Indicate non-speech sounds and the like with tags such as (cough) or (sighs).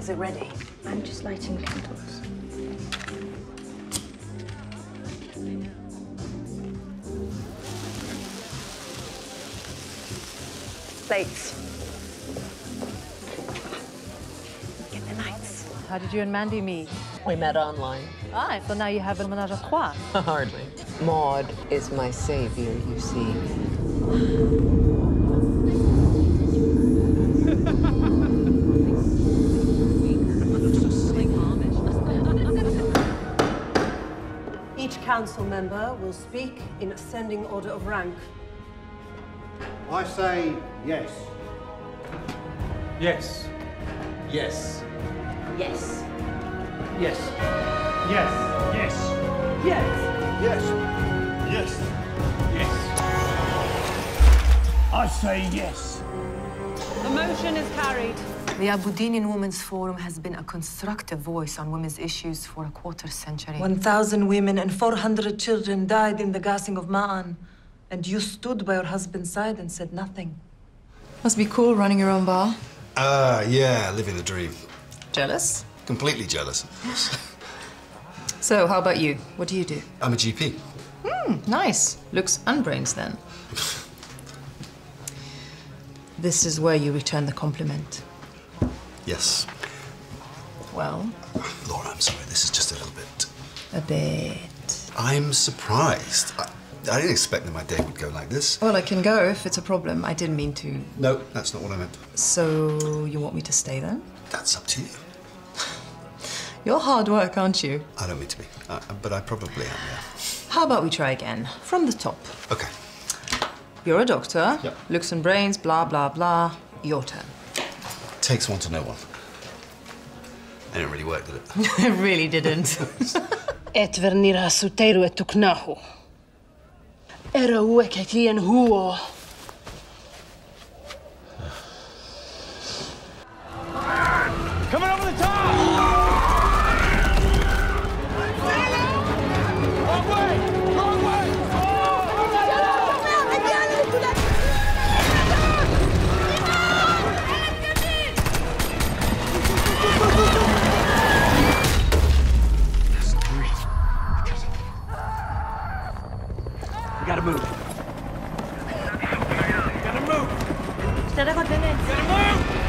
Is it ready? I'm just lighting candles. Plates. Get the lights. How did you and Mandy meet? We met online. Ah, so now you have a menage a trois. (laughs) Hardly. Maud is my savior, you see. (sighs) council member will speak in ascending order of rank. I say yes. Yes. Yes. Yes. Yes. Yes. Yes. Yes. Yes. Yes. Yes. I say yes. The motion is carried. The Abuddinian Women's Forum has been a constructive voice on women's issues for a quarter century. 1,000 women and 400 children died in the gassing of Ma'an. And you stood by your husband's side and said nothing. Must be cool running your own bar. Uh, yeah, living the dream. Jealous? Completely jealous. So, how about you? What do you do? I'm a GP. Hmm, nice. Looks and brains then. (laughs) this is where you return the compliment. Yes. Well, Laura, I'm sorry, this is just a little bit. a bit. I'm surprised. I, I didn't expect that my day would go like this. Well, I can go if it's a problem. I didn't mean to. No, that's not what I meant. So, you want me to stay then? That's up to you. (laughs) You're hard work, aren't you? I don't mean to be, uh, but I probably am, yeah. How about we try again? From the top. Okay. You're a doctor. Yep. Looks and brains, blah, blah, blah. Your turn. Takes one to know one. I didn't really work, did it? (laughs) it really didn't. (laughs) Et vernira suteiru et tuknahu. Era ueketien huo. Gotta move. Gotta move. You gotta move.